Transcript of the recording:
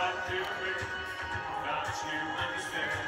I do, not to understand.